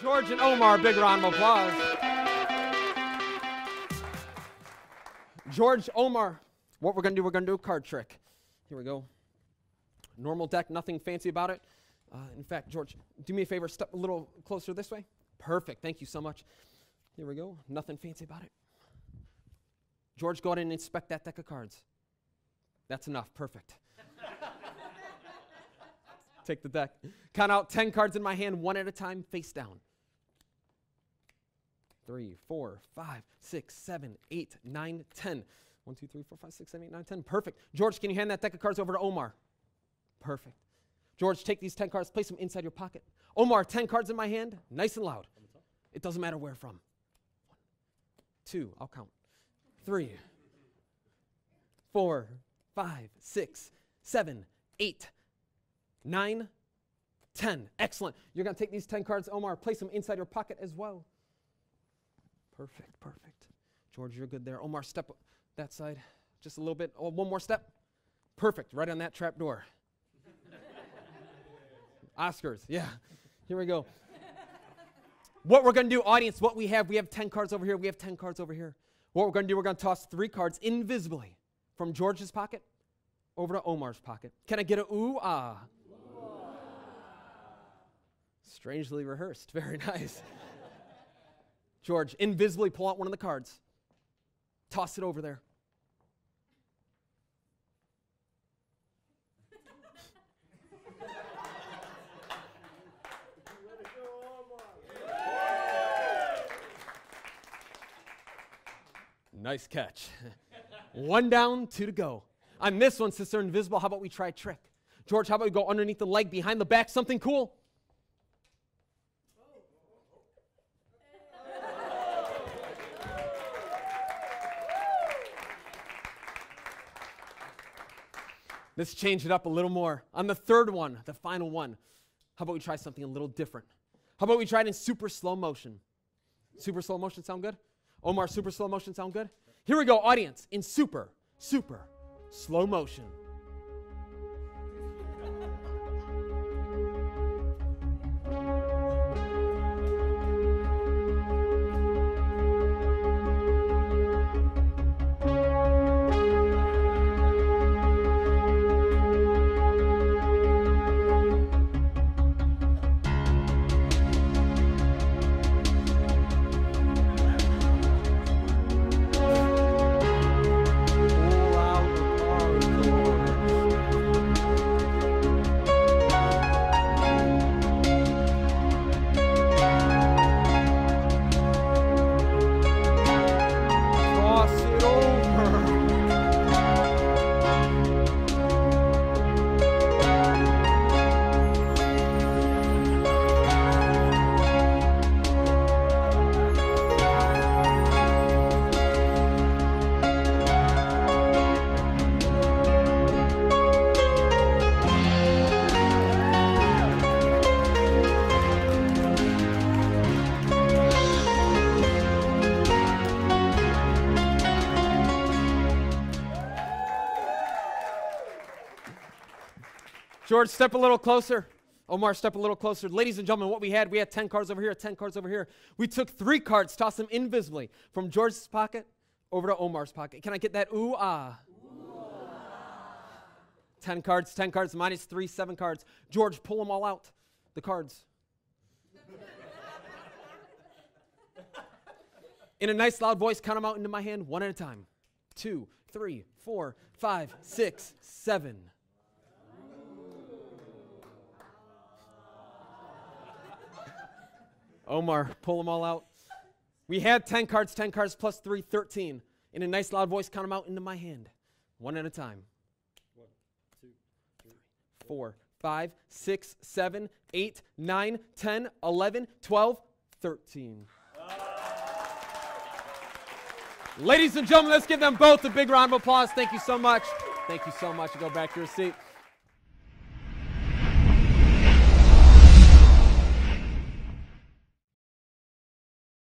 George and Omar, big round of applause. George, Omar, what we're going to do, we're going to do a card trick. Here we go. Normal deck, nothing fancy about it. Uh, in fact, George, do me a favor, step a little closer this way. Perfect, thank you so much. Here we go, nothing fancy about it. George, go ahead and inspect that deck of cards. That's enough, perfect. Take the deck. Count out 10 cards in my hand, one at a time, face down. Three, four, five, six, seven, eight, nine, ten. One, two, three, four, five, six, seven, eight, nine, ten. Perfect. George, can you hand that deck of cards over to Omar? Perfect. George, take these 10 cards, place them inside your pocket. Omar, 10 cards in my hand, nice and loud. It doesn't matter where from. One, two, I'll count. Three, four, five, six, seven, eight, nine, ten. Excellent. You're going to take these 10 cards, Omar, place them inside your pocket as well. Perfect, perfect. George, you're good there. Omar, step that side just a little bit. Oh, one more step. Perfect, right on that trap door. Oscars, yeah. Here we go. what we're going to do, audience, what we have, we have 10 cards over here, we have 10 cards over here. What we're going to do, we're going to toss three cards invisibly from George's pocket over to Omar's pocket. Can I get a ooh ah? Strangely rehearsed. Very nice. George, invisibly pull out one of the cards. Toss it over there. Nice catch. one down, two to go. On this one, they're invisible, how about we try a trick? George, how about we go underneath the leg, behind the back, something cool? Let's change it up a little more. On the third one, the final one, how about we try something a little different? How about we try it in super slow motion? Super slow motion sound good? Omar, super slow motion sound good? Here we go, audience, in super, super slow motion. George, step a little closer. Omar, step a little closer. Ladies and gentlemen, what we had, we had 10 cards over here, 10 cards over here. We took three cards, tossed them invisibly from George's pocket over to Omar's pocket. Can I get that ooh ah? 10 cards, 10 cards, minus three, seven cards. George, pull them all out, the cards. In a nice loud voice, count them out into my hand one at a time. Two, three, four, five, six, seven. Omar, pull them all out. We had 10 cards, 10 cards plus 3, 13. In a nice loud voice, count them out into my hand, one at a time. Four, five, six, seven, eight, nine, 10, 11, 12, 13. Ladies and gentlemen, let's give them both a big round of applause. Thank you so much. Thank you so much. Go back to your seat.